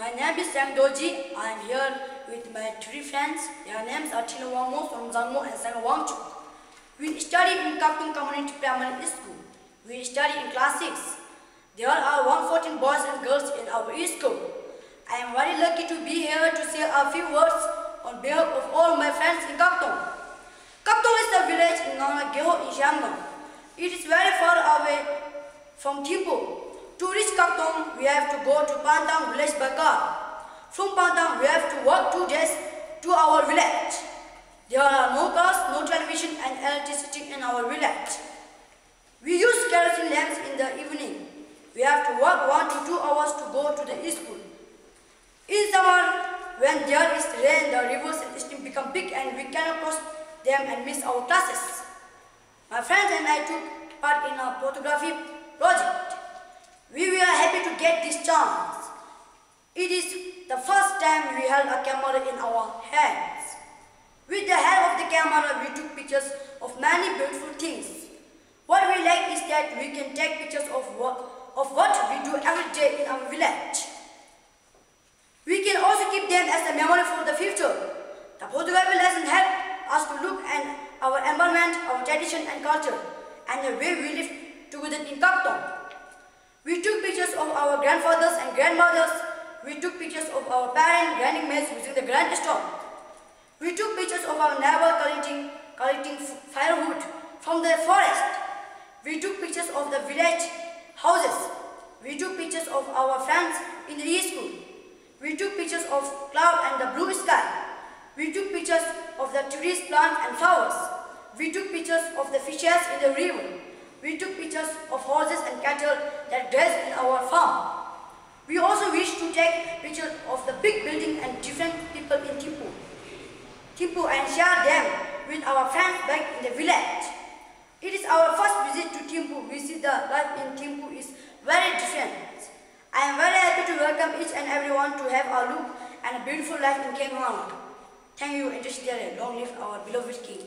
My name is Sangay Dorji. I am here with my three friends. Their names are Tino Wangmo, Son Zangmo, and Sang Wangchu. We study in Kagtong Community Primary School. We study in class 6. There are 114 boys and girls in our school. I am very lucky to be here to say a few words on behalf of all my friends in Kagtong. Kagtong is a village in Nangla Gewog in Zhemgang. It is very far away from Thimphu. To reach Kagtong, we have to go to Pantang village by car. From Pantang, we have to walk two days to our village. There are no cars, no television and electricity in our village. We use kerosene lamps in the evening. We have to walk one to two hours to go to the school. In summer, when there is rain, the rivers and streams become big and we cannot cross them and miss our classes. My friends and I took part in a photography project. We were get this chance. It is the first time we held a camera in our hands. With the help of the camera, we took pictures of many beautiful things. What we like is that we can take pictures of what, of what we do every day in our village. We can also keep them as a memory for the future. The photography lesson help us to look at our environment, our tradition and culture, and the way we live together in Kagtong. We took pictures of our grandfathers and grandmothers. We took pictures of our parents grinding maize using the grind stone. We took pictures of our neighbor collecting, collecting firewood from the forest. We took pictures of the village houses. We took pictures of our friends in the school. We took pictures of cloud and the blue sky. We took pictures of the trees, plants and flowers. We took pictures of the fishes in the river. We took pictures of horses and cattle our farm. We also wish to take pictures of the big building and different people in Thimphu. Thimphu and share them with our friends back in the village. It is our first visit to Thimphu. We see the life in Thimphu is very different. I am very happy to welcome each and everyone to have a look and a beautiful life in King Kengwang. Thank you, Interstellar. Long live our beloved king.